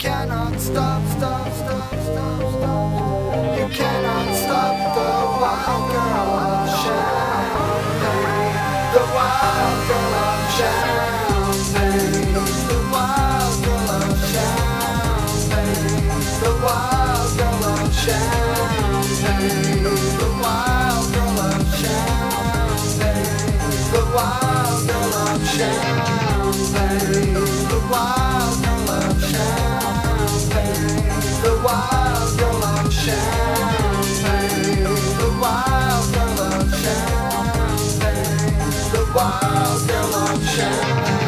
cannot stop, stop, stop, stop, stop. You cannot stop the wild girl of Champagne. The wild girl of Champagne. The wild girl of Champagne. The wild girl of Champagne. The wild girl of Champagne. The wild girl of Champagne. The wild girl of Champagne wild girl of champagne.